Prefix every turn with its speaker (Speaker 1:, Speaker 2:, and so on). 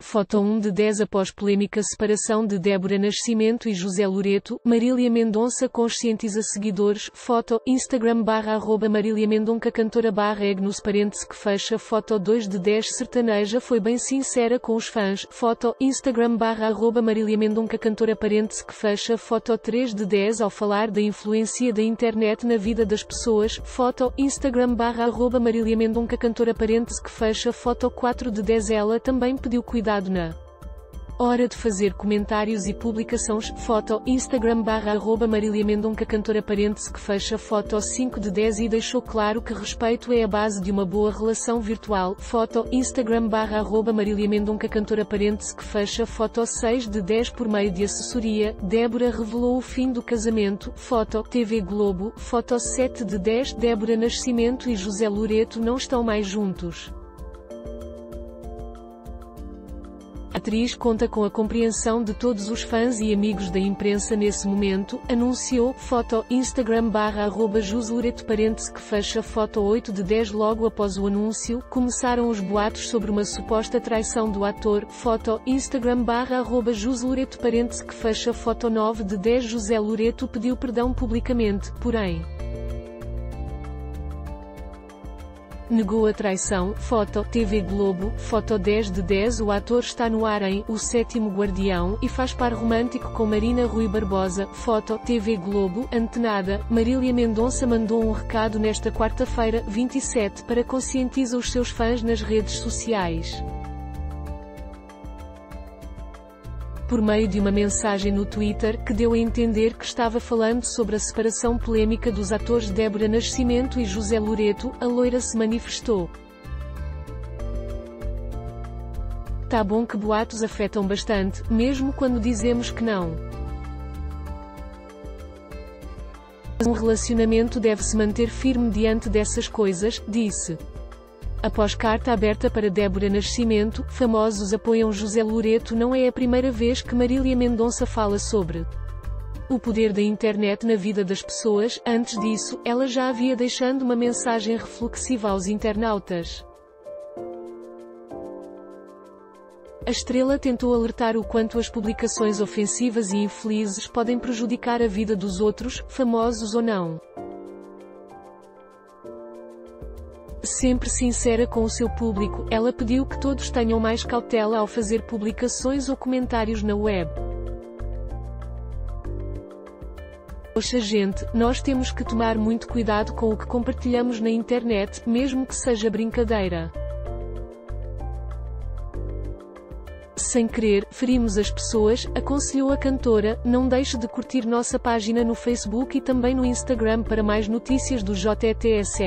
Speaker 1: Foto 1 de 10 após polêmica separação de Débora Nascimento e José Loreto, Marília Mendonça conscientiza seguidores, foto, Instagram barra arroba Marília Mendonça cantora barra Egnus parêntese que fecha foto 2 de 10 sertaneja foi bem sincera com os fãs, foto, Instagram barra arroba Marília Mendonça cantora parêntese que fecha foto 3 de 10 ao falar da influência da internet na vida das pessoas, foto, Instagram barra arroba Marília Mendonça cantora parêntese que fecha foto 4 de 10 ela também pediu cuidado na Hora de fazer comentários e publicações, foto, Instagram barra arroba Marília Mendonça cantora parêntese que fecha foto 5 de 10 e deixou claro que respeito é a base de uma boa relação virtual, foto, Instagram barra arroba Marília Mendonça cantora parêntese que fecha foto 6 de 10 por meio de assessoria, Débora revelou o fim do casamento, foto, TV Globo, foto 7 de 10, Débora Nascimento e José Loreto não estão mais juntos. Atriz conta com a compreensão de todos os fãs e amigos da imprensa nesse momento, anunciou, foto, Instagram barra arroba parêntese que fecha foto 8 de 10 logo após o anúncio, começaram os boatos sobre uma suposta traição do ator, foto, Instagram barra arroba parêntese que fecha foto 9 de 10 José Loreto pediu perdão publicamente, porém, negou a traição, foto, TV Globo, foto 10 de 10 O ator está no ar em O Sétimo Guardião, e faz par romântico com Marina Rui Barbosa, foto, TV Globo, antenada, Marília Mendonça mandou um recado nesta quarta-feira, 27, para conscientizar os seus fãs nas redes sociais. Por meio de uma mensagem no Twitter, que deu a entender que estava falando sobre a separação polêmica dos atores Débora Nascimento e José Loreto, a loira se manifestou. Tá bom que boatos afetam bastante, mesmo quando dizemos que não. Um relacionamento deve se manter firme diante dessas coisas, disse. Após carta aberta para Débora Nascimento, famosos apoiam José Loreto não é a primeira vez que Marília Mendonça fala sobre o poder da internet na vida das pessoas, antes disso, ela já havia deixando uma mensagem reflexiva aos internautas. A estrela tentou alertar o quanto as publicações ofensivas e infelizes podem prejudicar a vida dos outros, famosos ou não. Sempre sincera com o seu público, ela pediu que todos tenham mais cautela ao fazer publicações ou comentários na web. Poxa gente, nós temos que tomar muito cuidado com o que compartilhamos na internet, mesmo que seja brincadeira. Sem querer, ferimos as pessoas, aconselhou a cantora, não deixe de curtir nossa página no Facebook e também no Instagram para mais notícias do JTS.